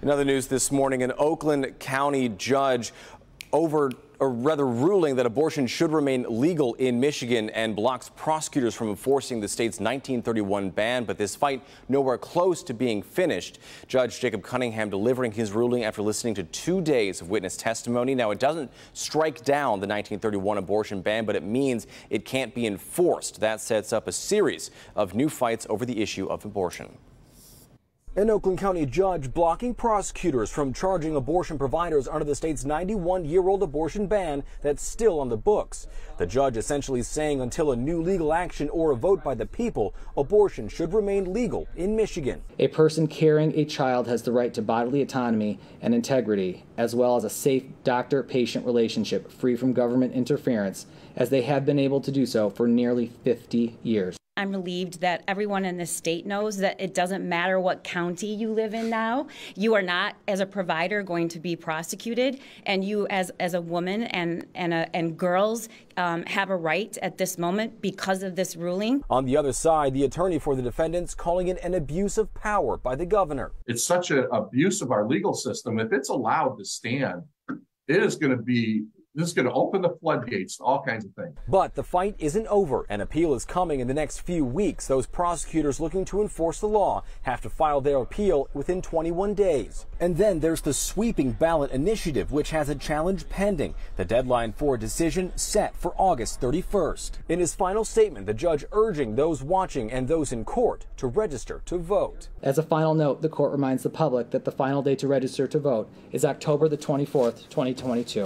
In other news this morning, an Oakland County judge over or rather ruling that abortion should remain legal in Michigan and blocks prosecutors from enforcing the state's 1931 ban. But this fight nowhere close to being finished. Judge Jacob Cunningham delivering his ruling after listening to two days of witness testimony. Now, it doesn't strike down the 1931 abortion ban, but it means it can't be enforced. That sets up a series of new fights over the issue of abortion. An Oakland County judge blocking prosecutors from charging abortion providers under the state's 91 year old abortion ban that's still on the books. The judge essentially saying until a new legal action or a vote by the people, abortion should remain legal in Michigan. A person carrying a child has the right to bodily autonomy and integrity, as well as a safe doctor patient relationship free from government interference, as they have been able to do so for nearly 50 years. I'm relieved that everyone in the state knows that it doesn't matter what county you live in now. You are not, as a provider, going to be prosecuted, and you, as as a woman and and a, and girls, um, have a right at this moment because of this ruling. On the other side, the attorney for the defendants calling it an abuse of power by the governor. It's such an abuse of our legal system. If it's allowed to stand, it is going to be this is going to open the floodgates to all kinds of things. But the fight isn't over. An appeal is coming in the next few weeks. Those prosecutors looking to enforce the law have to file their appeal within 21 days. And then there's the sweeping ballot initiative, which has a challenge pending. The deadline for a decision set for August 31st. In his final statement, the judge urging those watching and those in court to register to vote. As a final note, the court reminds the public that the final day to register to vote is October the 24th, 2022.